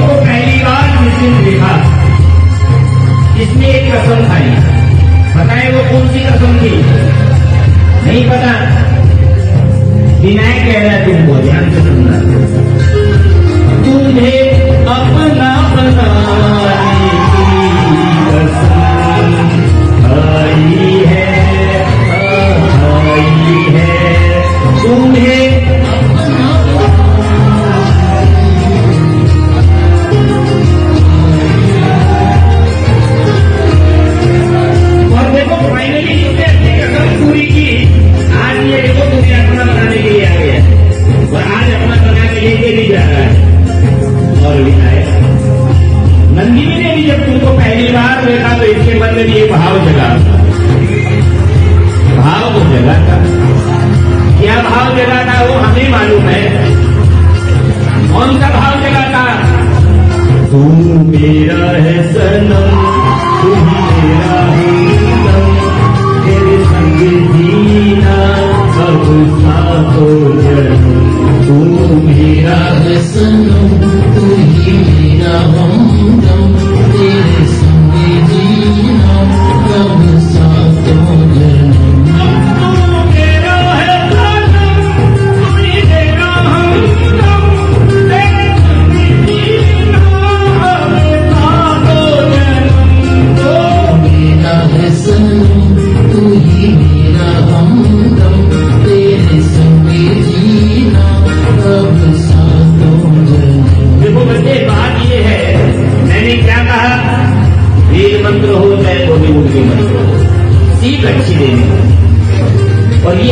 को पहली बार मुस्लिम देखा। इसने एक कसम खाई। बताए वो कौन सी कसम थी? नहीं पता। विनायक कह रहा है तुमको, ध्यान से सुनना। है। और विनायक नंदिनी ने भी जब तुमको पहली बार देखा तो इसके मन में भी ये भाव जगा। भाव को जगा था क्या भाव जगा था वो हमें मालूम है। कौन सा भाव जगा था तू मेरा है सनम तू मेरा हमदम तेरे संग जीना सब साथो जन्म। तू मेरा है सनम तू ही मेरा वेद मंत्र हो चाहे बॉलीवुड के मंत्र हो। सीख अच्छी देनी। और ये